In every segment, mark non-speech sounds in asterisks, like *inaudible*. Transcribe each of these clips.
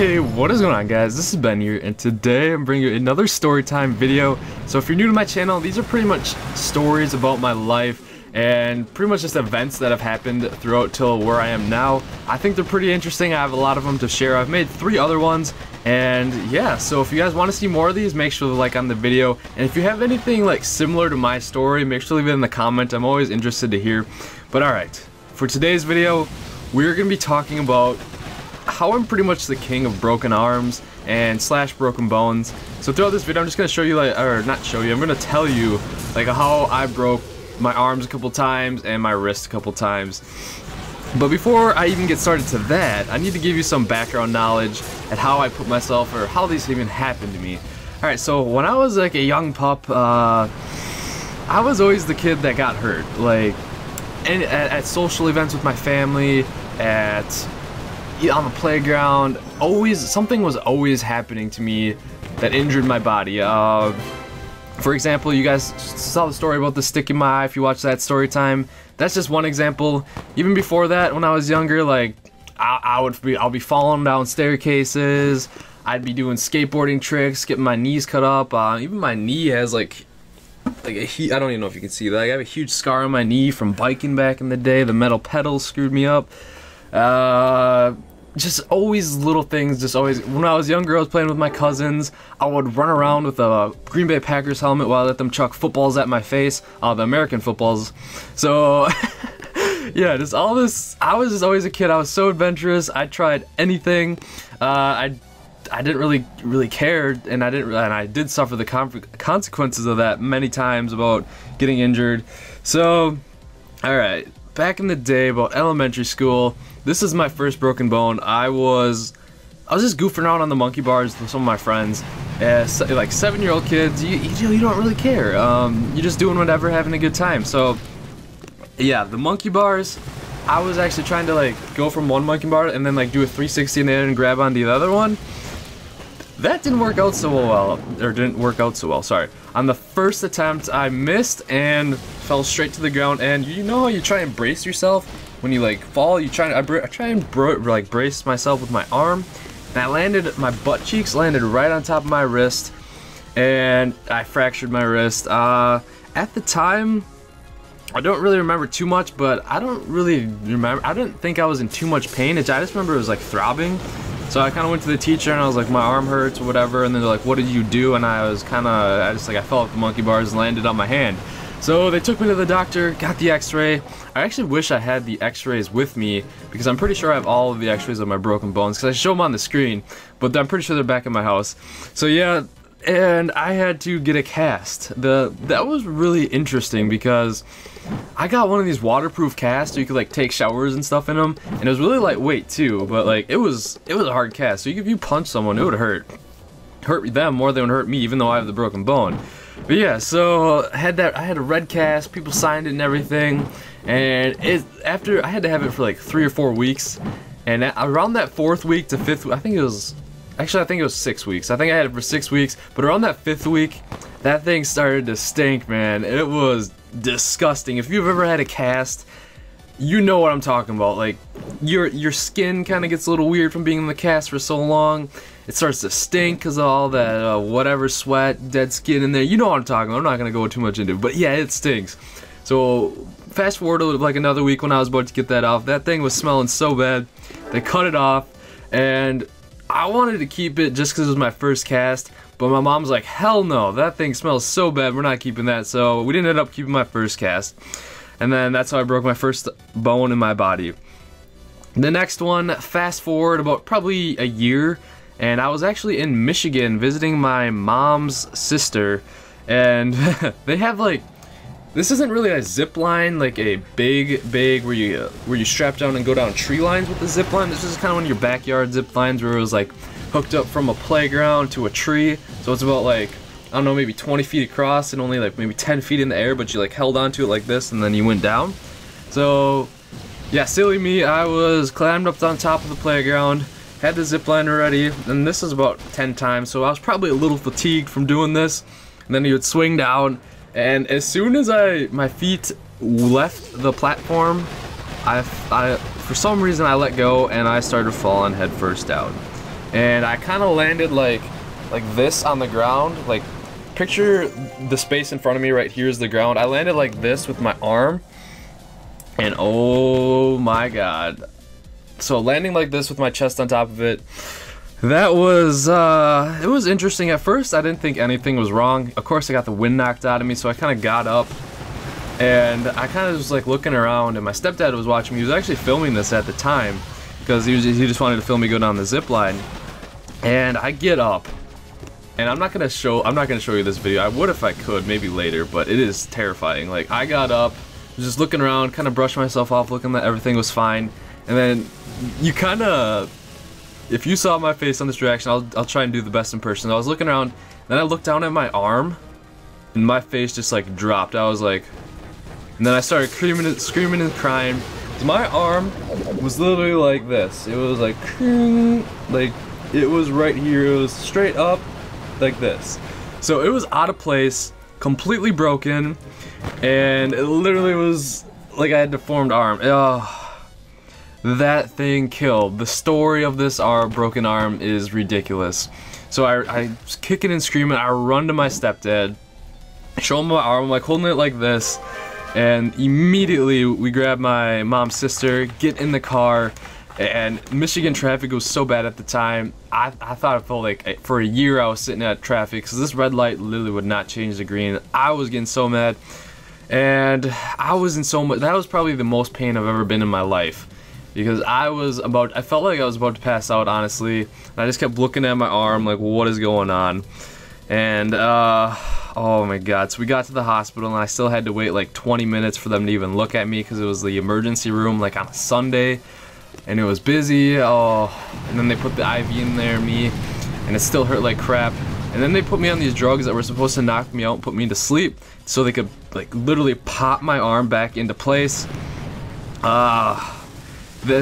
Hey, what is going on guys? This is Ben here, and today I'm bringing you another story time video. So if you're new to my channel, these are pretty much stories about my life and pretty much just events that have happened throughout till where I am now. I think they're pretty interesting. I have a lot of them to share. I've made three other ones, and yeah, so if you guys want to see more of these, make sure to like on the video. And if you have anything like similar to my story, make sure to leave it in the comment. I'm always interested to hear. But alright, for today's video, we're going to be talking about how I'm pretty much the king of broken arms and slash broken bones. So throughout this video, I'm just gonna show you like, or not show you, I'm gonna tell you like how I broke my arms a couple times and my wrist a couple times. But before I even get started to that, I need to give you some background knowledge at how I put myself or how these even happened to me. Alright, so when I was like a young pup, uh, I was always the kid that got hurt. Like, at, at social events with my family, at on the playground, always something was always happening to me that injured my body. Uh, for example, you guys saw the story about the stick in my eye if you watched that story time. That's just one example. Even before that, when I was younger, like I, I would be, I'll be falling down staircases. I'd be doing skateboarding tricks, getting my knees cut up. Uh, even my knee has like like a he I don't even know if you can see that. I have a huge scar on my knee from biking back in the day. The metal pedals screwed me up. Uh, just always little things just always when I was younger I was playing with my cousins. I would run around with a Green Bay Packers helmet while I let them chuck footballs at my face uh, the American footballs. So *laughs* yeah just all this I was just always a kid. I was so adventurous. I tried anything. Uh, I I didn't really really care and I didn't and I did suffer the consequences of that many times about getting injured. So all right back in the day about elementary school this is my first broken bone. I was I was just goofing around on the monkey bars with some of my friends. Uh, like seven year old kids, you, you, you don't really care. Um, you're just doing whatever, having a good time. So, yeah, the monkey bars, I was actually trying to like go from one monkey bar and then like do a 360 in there and grab on the other one. That didn't work out so well, or didn't work out so well, sorry. On the first attempt, I missed and fell straight to the ground, and you know how you try and brace yourself? when you like fall, you try. I, I try and bro, like brace myself with my arm, and I landed. My butt cheeks landed right on top of my wrist, and I fractured my wrist. Uh, at the time, I don't really remember too much, but I don't really remember. I didn't think I was in too much pain. I just remember it was like throbbing. So I kind of went to the teacher and I was like, my arm hurts or whatever. And they're like, what did you do? And I was kind of, I just like, I fell off the monkey bars and landed on my hand. So they took me to the doctor, got the x-ray. I actually wish I had the x-rays with me because I'm pretty sure I have all of the x-rays of my broken bones because I show them on the screen, but I'm pretty sure they're back in my house. So yeah, and I had to get a cast. The That was really interesting because I got one of these waterproof casts so you could like take showers and stuff in them, and it was really lightweight too, but like it was it was a hard cast. So if you punch someone, it would hurt. Hurt them more than it would hurt me, even though I have the broken bone. But yeah, so I had that. I had a red cast. People signed it and everything. And it after I had to have it for like three or four weeks. And around that fourth week to fifth, I think it was. Actually, I think it was six weeks. I think I had it for six weeks. But around that fifth week, that thing started to stink, man. It was disgusting. If you've ever had a cast, you know what I'm talking about. Like your your skin kind of gets a little weird from being in the cast for so long. It starts to stink because of all that uh, whatever sweat, dead skin in there. You know what I'm talking about. I'm not gonna go too much into it, but yeah, it stinks. So fast forward to like another week when I was about to get that off. That thing was smelling so bad. They cut it off, and I wanted to keep it just because it was my first cast. But my mom's like, hell no, that thing smells so bad. We're not keeping that. So we didn't end up keeping my first cast. And then that's how I broke my first bone in my body. The next one, fast forward about probably a year, and I was actually in Michigan visiting my mom's sister, and *laughs* they have like this isn't really a zip line, like a big, big where you where you strap down and go down tree lines with the zip line. This is kind of one of your backyard zip lines where it was like hooked up from a playground to a tree. So it's about like I don't know, maybe 20 feet across and only like maybe 10 feet in the air, but you like held onto it like this and then you went down. So, yeah, silly me, I was climbed up on top of the playground, had the zip line ready, and this is about 10 times, so I was probably a little fatigued from doing this. And then you would swing down, and as soon as I my feet left the platform, I, I for some reason I let go and I started falling headfirst down. and I kind of landed like like this on the ground. Like picture the space in front of me right here is the ground. I landed like this with my arm, and oh my god. So landing like this with my chest on top of it, that was, uh, it was interesting at first. I didn't think anything was wrong. Of course, I got the wind knocked out of me, so I kind of got up. And I kind of was like looking around, and my stepdad was watching me. He was actually filming this at the time because he, he just wanted to film me go down the zip line. And I get up, and I'm not gonna show I'm not gonna show you this video. I would if I could, maybe later, but it is terrifying. Like I got up, just looking around, kind of brushed myself off, looking that everything was fine, and then you kind of if you saw my face on this reaction, I'll, I'll try and do the best in person. I was looking around, then I looked down at my arm, and my face just like dropped. I was like, and then I started screaming, and, screaming and crying. My arm was literally like this. It was like, *laughs* like it was right here. It was straight up, like this. So it was out of place, completely broken, and it literally was like I had deformed arm. Oh, that thing killed. The story of this arm, broken arm is ridiculous. So I, I and screaming. I run to my stepdad, show him my arm, I'm like holding it like this, and immediately we grab my mom's sister, get in the car, and Michigan traffic was so bad at the time. I, I thought it felt like for a year I was sitting at traffic because this red light literally would not change the green. I was getting so mad, and I was in so much. That was probably the most pain I've ever been in my life because I was about, I felt like I was about to pass out, honestly. I just kept looking at my arm, like, what is going on? And, uh, oh my god. So we got to the hospital, and I still had to wait like 20 minutes for them to even look at me because it was the emergency room, like on a Sunday, and it was busy. Oh, and then they put the IV in there, me, and it still hurt like crap. And then they put me on these drugs that were supposed to knock me out and put me to sleep so they could, like, literally pop my arm back into place. Ah. Uh,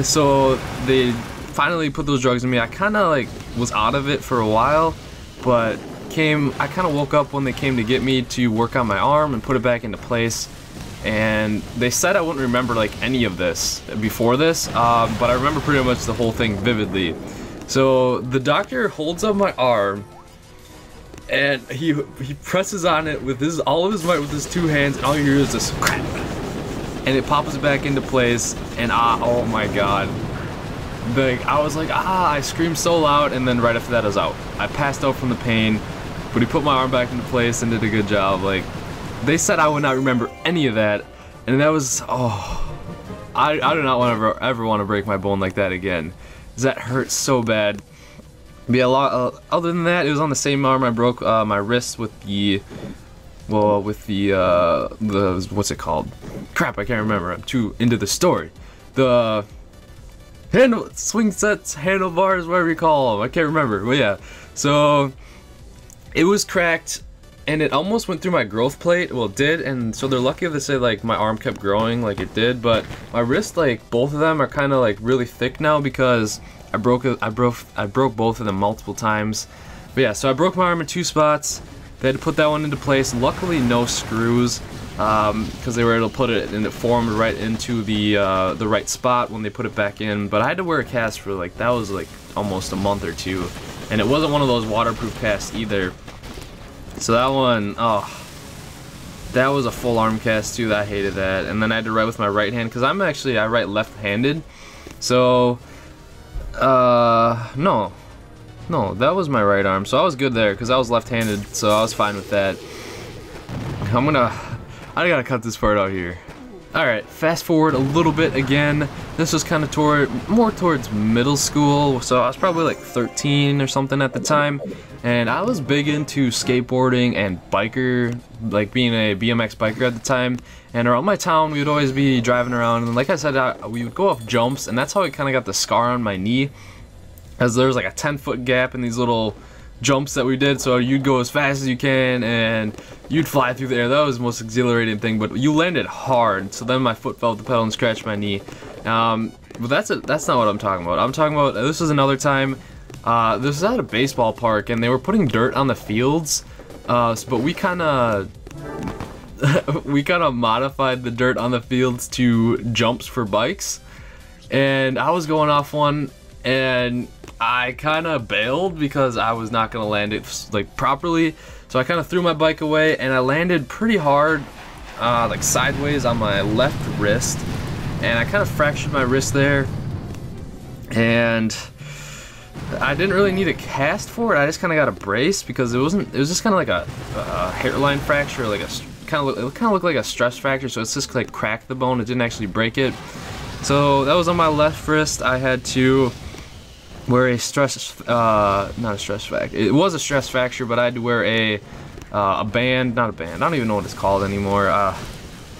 so they finally put those drugs in me. I kind of like was out of it for a while, but came. I kind of woke up when they came to get me to work on my arm and put it back into place. And they said I wouldn't remember like any of this before this, um, but I remember pretty much the whole thing vividly. So the doctor holds up my arm and he he presses on it with his all of his might with his two hands, and all you hear is this crack and it pops back into place and ah oh my god. The I was like ah I screamed so loud and then right after that I was out. I passed out from the pain but he put my arm back into place and did a good job like they said I would not remember any of that and that was oh I, I do not want to ever, ever want to break my bone like that again. That hurt so bad? Yeah, a lot, uh, other than that, it was on the same arm I broke uh, my wrist with the well, with the, uh, the, what's it called? Crap, I can't remember. I'm too into the story. The handle, swing sets, handlebars, whatever you call them. I can't remember, but yeah. So, it was cracked, and it almost went through my growth plate. Well, it did, and so they're lucky to say, like, my arm kept growing like it did, but my wrist, like, both of them are kind of, like, really thick now because I broke, I broke, I broke both of them multiple times. But yeah, so I broke my arm in two spots. They had to put that one into place. Luckily, no screws because um, they were able to put it and it formed right into the uh, the right spot when they put it back in. But I had to wear a cast for like that was like almost a month or two, and it wasn't one of those waterproof casts either. So that one, oh, that was a full arm cast too. I hated that. And then I had to write with my right hand because I'm actually I write left-handed. So, uh, no, no, that was my right arm, so I was good there, because I was left-handed, so I was fine with that. I'm gonna... I gotta cut this part out here. Alright, fast forward a little bit again. This was kind of toward, more towards middle school, so I was probably like 13 or something at the time. And I was big into skateboarding and biker, like being a BMX biker at the time. And around my town, we would always be driving around, and like I said, I, we would go off jumps, and that's how I kind of got the scar on my knee as there's like a 10 foot gap in these little jumps that we did so you'd go as fast as you can and you'd fly through the air. That was the most exhilarating thing but you landed hard so then my foot fell off the pedal and scratched my knee. Um, but that's a, that's not what I'm talking about. I'm talking about this was another time uh, this was at a baseball park and they were putting dirt on the fields uh, but we kind of *laughs* we kind of modified the dirt on the fields to jumps for bikes. And I was going off one and I kind of bailed because I was not gonna land it like properly. So I kind of threw my bike away and I landed pretty hard, uh, like sideways on my left wrist, and I kind of fractured my wrist there. And I didn't really need a cast for it. I just kind of got a brace because it wasn't. It was just kind of like a, a, hairline fracture, like a kind of it kind of looked like a stress fracture. So it's just like cracked the bone. It didn't actually break it. So that was on my left wrist. I had to wear a stress, uh, not a stress fracture. It was a stress fracture, but I had to wear a uh, a band, not a band. I don't even know what it's called anymore. Uh,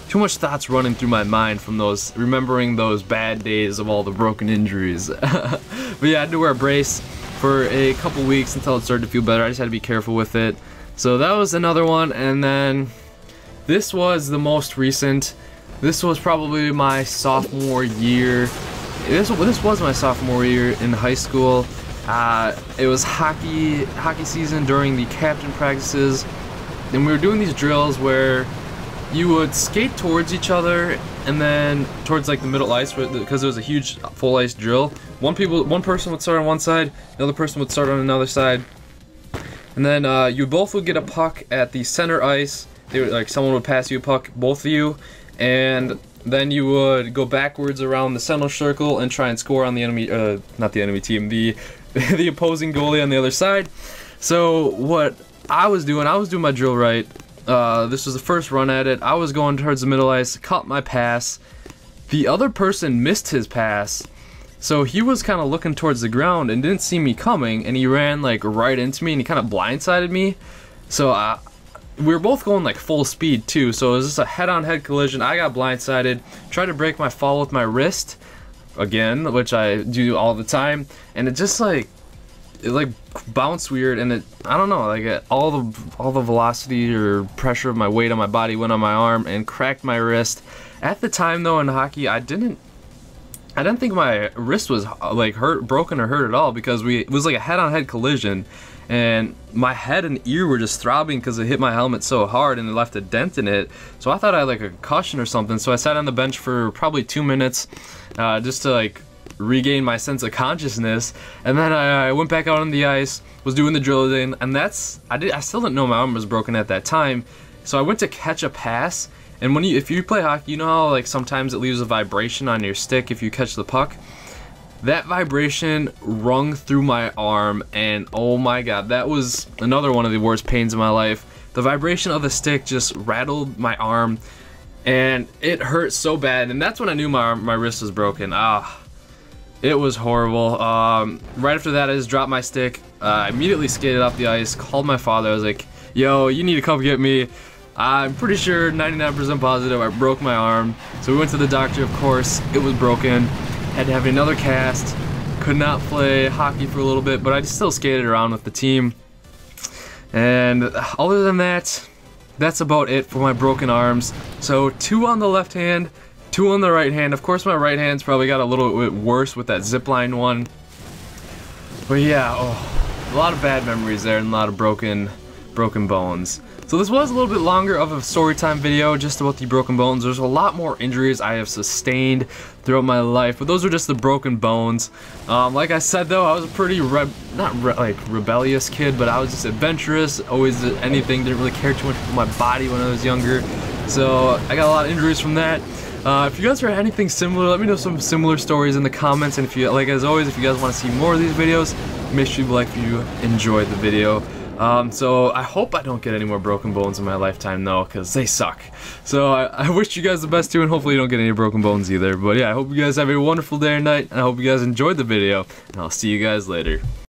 too much thoughts running through my mind from those, remembering those bad days of all the broken injuries. *laughs* but yeah, I had to wear a brace for a couple weeks until it started to feel better. I just had to be careful with it. So that was another one, and then this was the most recent. This was probably my sophomore year. This, this was my sophomore year in high school. Uh, it was hockey hockey season during the captain practices, and we were doing these drills where you would skate towards each other and then towards like the middle ice because it was a huge full ice drill. One people, one person would start on one side, the other person would start on another side, and then uh, you both would get a puck at the center ice. They would, like someone would pass you a puck, both of you, and then you would go backwards around the center circle and try and score on the enemy, uh, not the enemy team, the *laughs* the opposing goalie on the other side. So what I was doing, I was doing my drill right. Uh, this was the first run at it. I was going towards the middle ice, caught my pass. The other person missed his pass, so he was kind of looking towards the ground and didn't see me coming, and he ran like right into me and he kind of blindsided me. So uh, we were both going like full speed too, so it was just a head-on-head -head collision. I got blindsided, tried to break my fall with my wrist again, which I do all the time, and it just like it like bounced weird and it I don't know like it, all the all the velocity or pressure of my weight on my body went on my arm and cracked my wrist. At the time though in hockey I didn't I didn't think my wrist was like hurt broken or hurt at all because we it was like a head-on-head -head collision and my head and ear were just throbbing because it hit my helmet so hard and it left a dent in it. So I thought I had like a concussion or something. So I sat on the bench for probably two minutes uh, just to like regain my sense of consciousness. And then I, I, went back out on the ice, was doing the drill again, and that's I did I still didn't know my arm was broken at that time. So I went to catch a pass, and when you if you play hockey, you know how like sometimes it leaves a vibration on your stick if you catch the puck. That vibration rung through my arm, and oh my god, that was another one of the worst pains of my life. The vibration of the stick just rattled my arm, and it hurt so bad. And that's when I knew my my wrist was broken. Ah, it was horrible. Um, right after that, I just dropped my stick. Uh, I immediately skated off the ice, called my father. I was like, yo, you need to come get me. I'm pretty sure 99% positive I broke my arm. So we went to the doctor, of course. It was broken. Had to have another cast. Could not play hockey for a little bit, but I still skated around with the team. And other than that, that's about it for my broken arms. So two on the left hand, Two on the right hand. Of course, my right hand's probably got a little bit worse with that zipline one. But yeah, oh, a lot of bad memories there and a lot of broken, broken bones. So this was a little bit longer of a story time video just about the broken bones. There's a lot more injuries I have sustained throughout my life, but those are just the broken bones. Um, like I said though, I was a pretty, not re like rebellious kid, but I was just adventurous, always anything, didn't really care too much for my body when I was younger. So I got a lot of injuries from that. Uh, if you guys are anything similar, let me know some similar stories in the comments. And if you, like as always, if you guys want to see more of these videos, make sure you like if you enjoyed the video. Um, so I hope I don't get any more broken bones in my lifetime though, because they suck. So I, I, wish you guys the best too, and hopefully you don't get any broken bones either. But yeah, I hope you guys have a wonderful day or night, and I hope you guys enjoyed the video, and I'll see you guys later.